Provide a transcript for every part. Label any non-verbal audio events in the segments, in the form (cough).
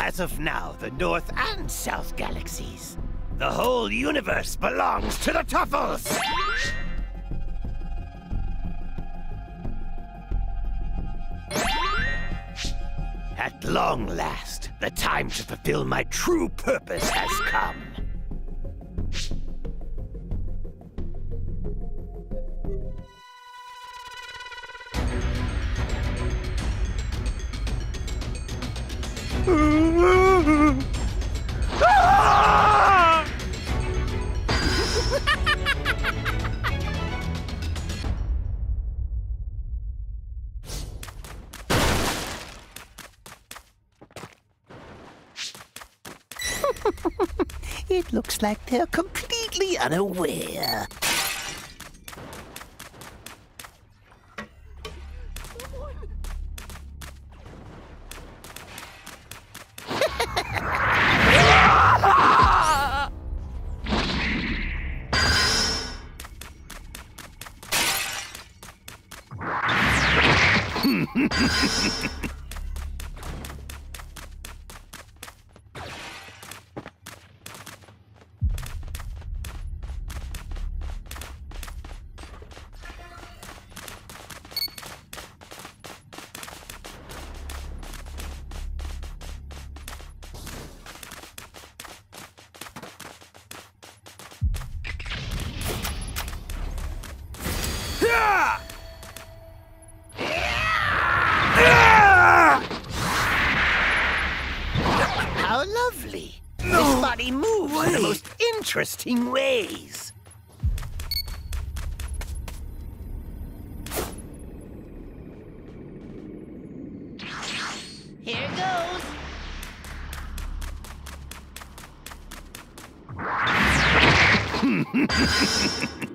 as of now, the North and South galaxies. The whole universe belongs to the Tuffles! At long last, the time to fulfill my true purpose has come. it like they're completely unaware. Interesting ways. Here goes. (laughs)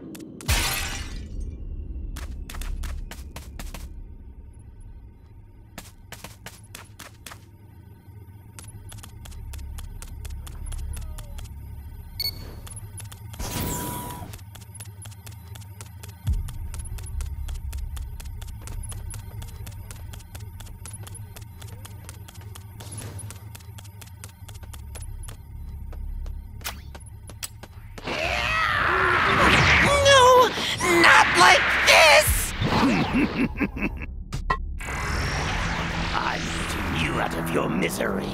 misery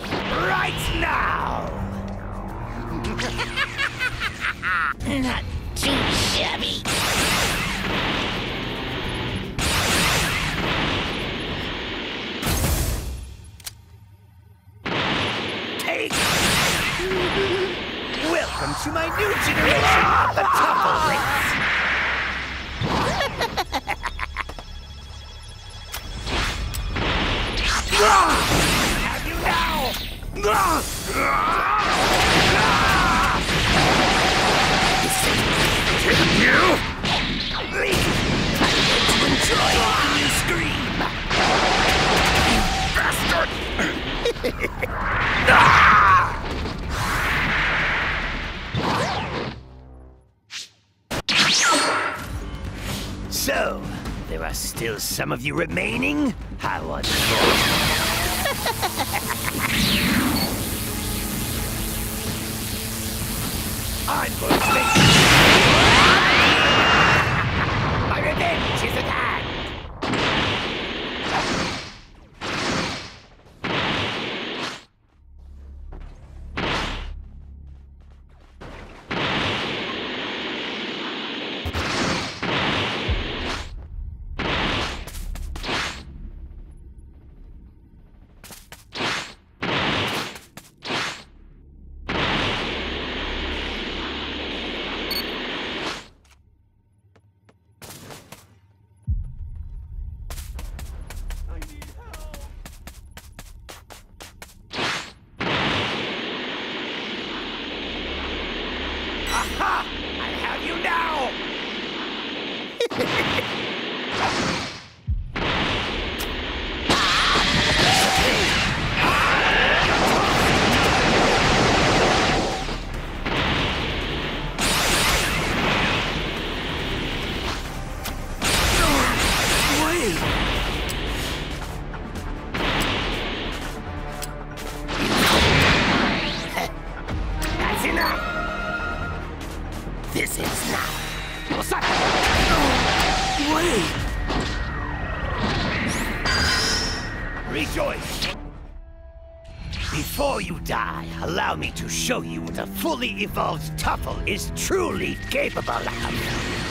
right now! Some of you remaining? How unfortunate. Me to show you what a fully evolved Tuffle is truly capable of.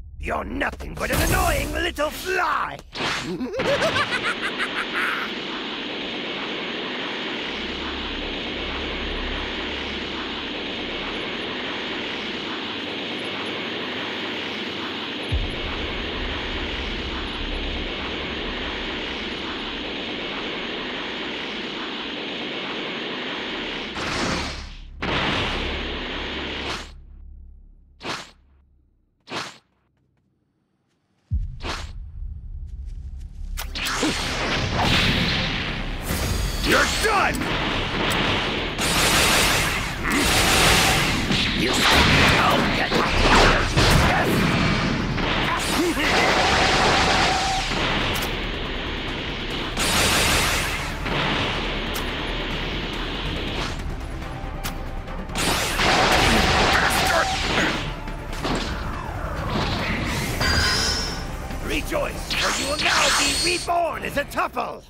you're nothing but an annoying little fly! (laughs) is a tuffle!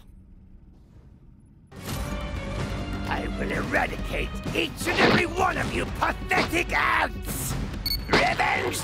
I will eradicate each and every one of you pathetic ants! Revenge!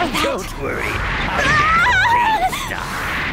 Don't worry. Ah! can't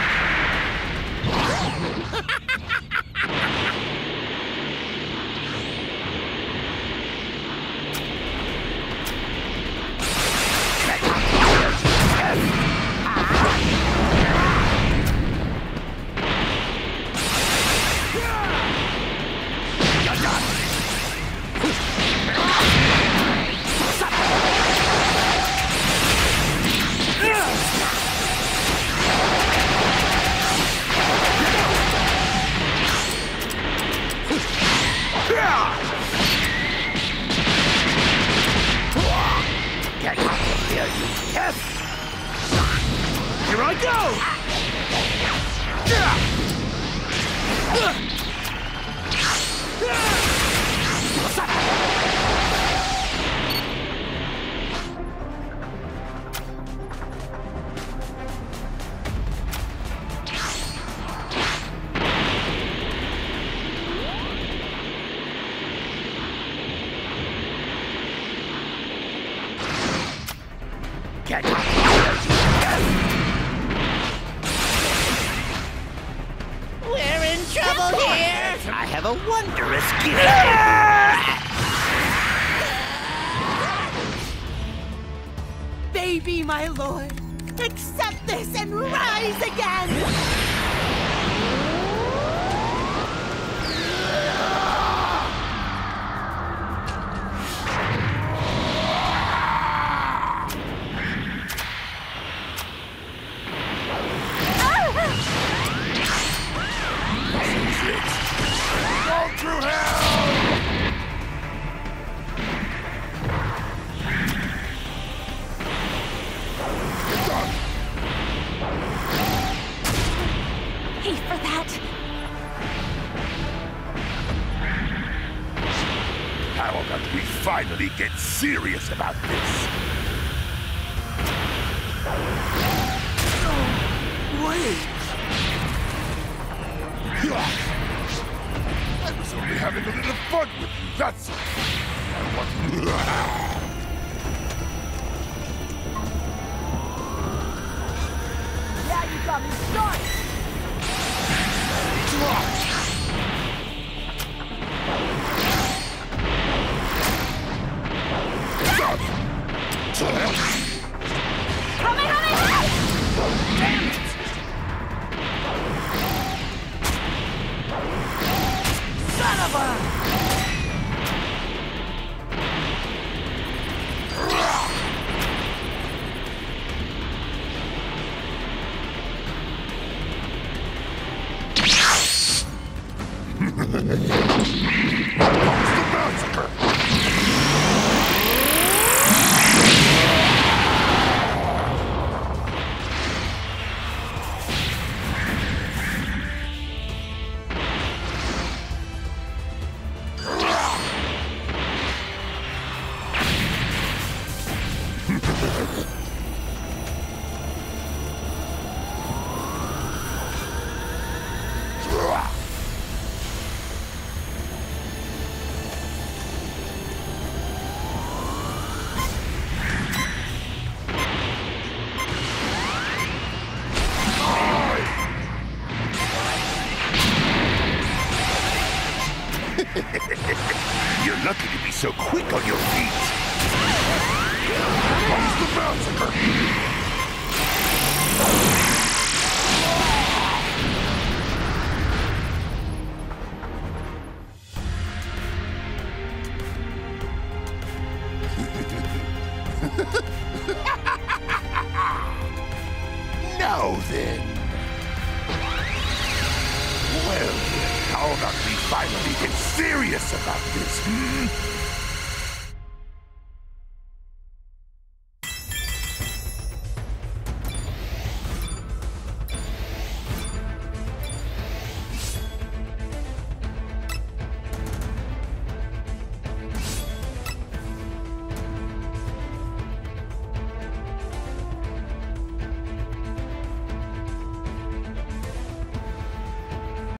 Baby, my lord, accept this and rise again! Finally get serious about this? (laughs) You're lucky to be so quick on your feet. Comes the massacre! Finally get serious about this, hmm?